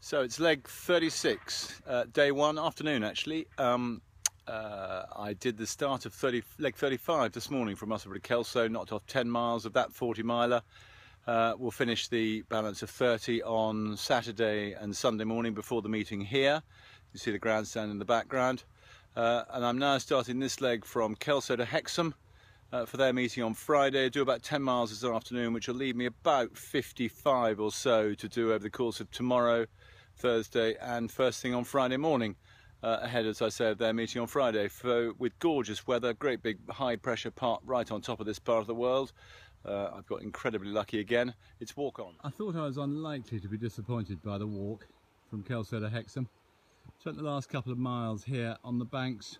So it's leg 36, uh, day one, afternoon actually. Um, uh, I did the start of 30, leg 35 this morning from Musselburgh to Kelso, knocked off 10 miles of that 40 miler. Uh, we'll finish the balance of 30 on Saturday and Sunday morning before the meeting here. You see the grandstand in the background. Uh, and I'm now starting this leg from Kelso to Hexham uh, for their meeting on Friday. I do about 10 miles this afternoon, which will leave me about 55 or so to do over the course of tomorrow, Thursday, and first thing on Friday morning. Uh, ahead, as I say, of their meeting on Friday with gorgeous weather, great big high pressure part right on top of this part of the world. Uh, I've got incredibly lucky again. It's walk on. I thought I was unlikely to be disappointed by the walk from Kelso to Hexham. Spent the last couple of miles here on the banks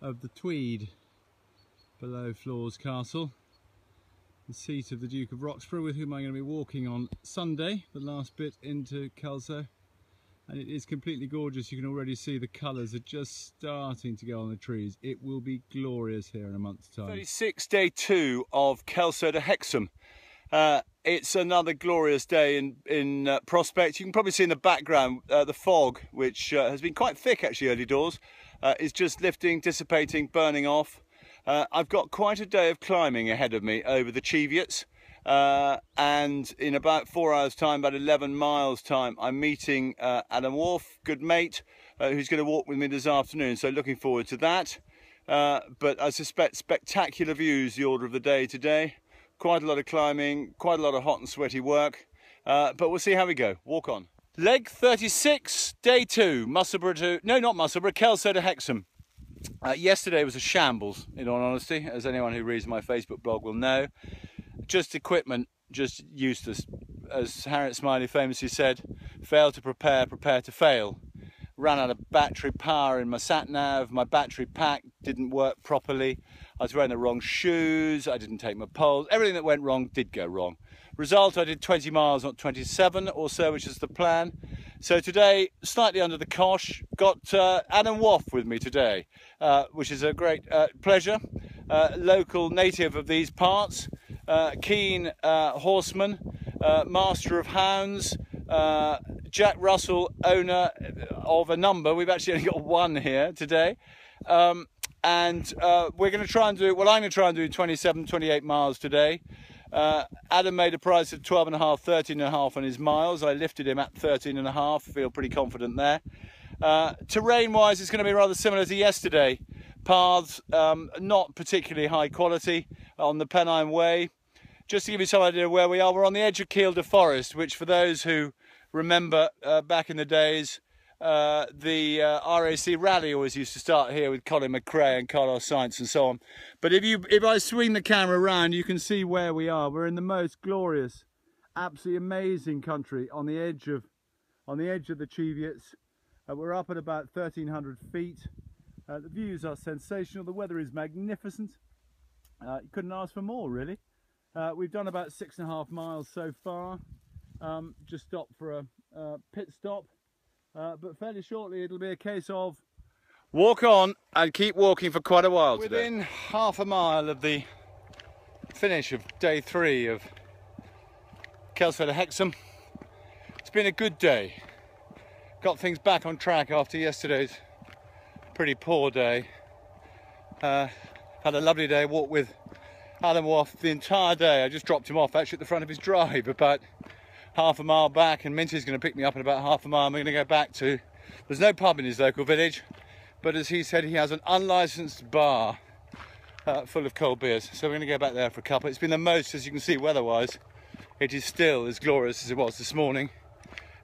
of the Tweed below Floors Castle, the seat of the Duke of Roxburghe with whom I'm going to be walking on Sunday, the last bit into Kelso. And it is completely gorgeous. You can already see the colours are just starting to go on the trees. It will be glorious here in a month's time. 36 day two of Kelso to Hexham. Uh, it's another glorious day in, in uh, Prospect. You can probably see in the background uh, the fog, which uh, has been quite thick actually early doors, uh, is just lifting, dissipating, burning off. Uh, I've got quite a day of climbing ahead of me over the Cheviots. Uh, and in about four hours time, about 11 miles time, I'm meeting uh, Adam Waugh, good mate, uh, who's going to walk with me this afternoon. So looking forward to that. Uh, but I suspect spectacular views the order of the day today. Quite a lot of climbing, quite a lot of hot and sweaty work. Uh, but we'll see how we go. Walk on. Leg 36, day two, Musselburgh to, no, not Musselburgh, Kelso to Hexham. Uh, yesterday was a shambles, in all honesty, as anyone who reads my Facebook blog will know. Just equipment, just useless. As Harriet Smiley famously said, fail to prepare, prepare to fail. Ran out of battery power in my sat nav, my battery pack didn't work properly. I was wearing the wrong shoes, I didn't take my poles. Everything that went wrong did go wrong. Result, I did 20 miles, not 27 or so, which is the plan. So today, slightly under the cosh, got uh, Adam Waugh with me today, uh, which is a great uh, pleasure. Uh, local native of these parts, keen uh, horseman, master of hounds, Jack Russell, owner of a number. We've actually only got one here today. Um, and we're going to try and do, well, I'm going to try and do 27, 28 miles today. Uh, Adam made a price of 12 and a half, 13 and a half on his miles. I lifted him at 13 and a half, feel pretty confident there. Uh, terrain wise, it's going to be rather similar to yesterday. Paths, um, not particularly high quality on the Pennine Way. Just to give you some idea of where we are, we're on the edge of Kielder Forest, which for those who remember uh, back in the days, uh, the uh, RAC rally always used to start here with Colin McRae and Carlos Sainz and so on. But if you if I swing the camera around, you can see where we are. We're in the most glorious, absolutely amazing country on the edge of on the edge of the Cheviots. Uh, we're up at about 1,300 feet. Uh, the views are sensational. The weather is magnificent. Uh, you couldn't ask for more, really. We've done about six and a half miles so far. Um, just stopped for a pit stop uh, but fairly shortly it'll be a case of walk on and keep walking for quite a while Within today. half a mile of the finish of day three of Kelso to Hexham. It's been a good day. Got things back on track after yesterday's pretty poor day. Uh, had a lovely day, walked with Adam Waugh the entire day. I just dropped him off actually at the front of his drive about half a mile back and Minty's going to pick me up in about half a mile. I'm going to go back to, there's no pub in his local village, but as he said, he has an unlicensed bar uh, full of cold beers. So we're going to go back there for a couple. It's been the most, as you can see, weather-wise. It is still as glorious as it was this morning.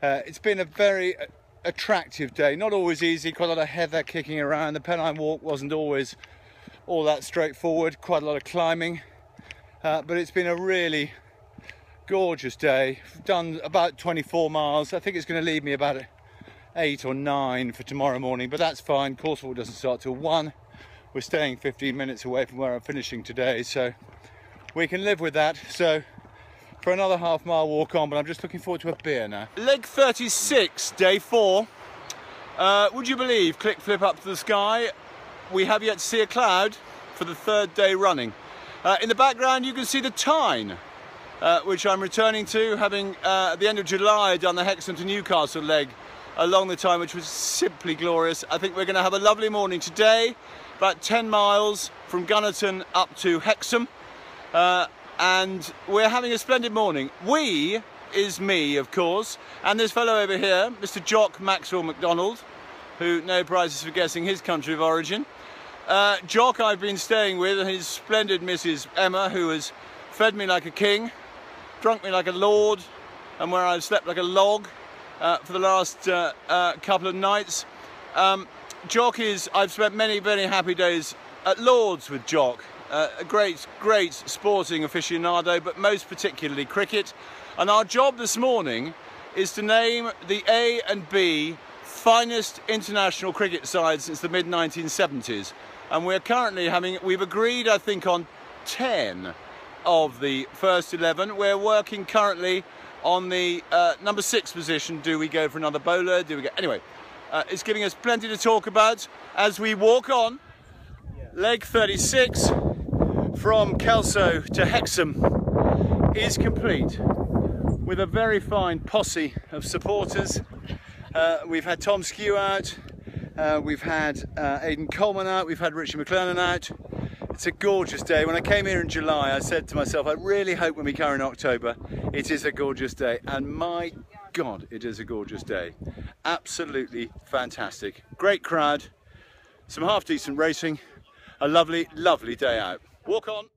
Uh, it's been a very uh, attractive day. Not always easy, quite a lot of heather kicking around. The Pennine Walk wasn't always all that straightforward, quite a lot of climbing. Uh, but it's been a really gorgeous day. Done about 24 miles. I think it's going to leave me about eight or nine for tomorrow morning but that's fine. Course walk doesn't start till one. We're staying 15 minutes away from where i'm finishing today so we can live with that. So for another half mile walk on but i'm just looking forward to a beer now. Leg 36 day four. Uh, would you believe click flip up to the sky we have yet to see a cloud for the third day running uh, in the background you can see the Tyne uh, which I'm returning to, having uh, at the end of July done the Hexham to Newcastle leg along the Tyne, which was simply glorious. I think we're going to have a lovely morning today, about 10 miles from Gunnerton up to Hexham, uh, and we're having a splendid morning. We is me, of course, and this fellow over here, Mr. Jock Maxwell MacDonald, who no prizes for guessing his country of origin. Uh, Jock I've been staying with and his splendid Mrs. Emma, who has fed me like a king, drunk me like a lord, and where I've slept like a log uh, for the last uh, uh, couple of nights. Um, Jock is, I've spent many, very happy days at Lords with Jock. Uh, a great, great sporting aficionado, but most particularly cricket. And our job this morning is to name the A and B finest international cricket sides since the mid 1970s. And we're currently having, we've agreed, I think, on 10 of the first 11. We're working currently on the uh, number six position. Do we go for another bowler? Do we go? Anyway, uh, it's giving us plenty to talk about as we walk on. Leg 36 from Kelso to Hexham is complete with a very fine posse of supporters. Uh, we've had Tom Scu out, uh, we've had uh, Aidan Coleman out, we've had Richie McLernon out. It's a gorgeous day. When I came here in July, I said to myself, I really hope when we come in October, it is a gorgeous day. And my God, it is a gorgeous day. Absolutely fantastic. Great crowd, some half decent racing, a lovely, lovely day out. Walk on.